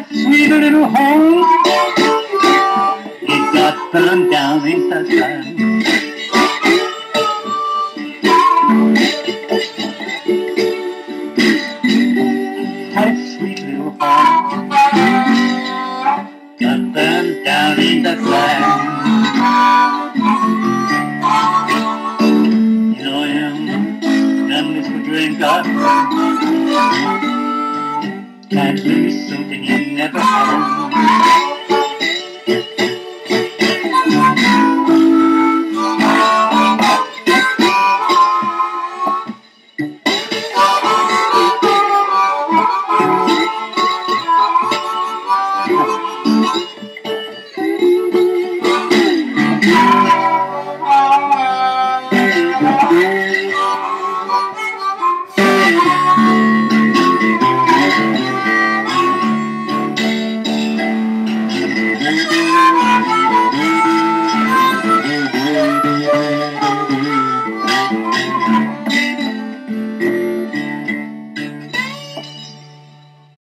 Had sweet little home. It got burned down in the sun. Down in the. You know him, memories drink. Can't lose something you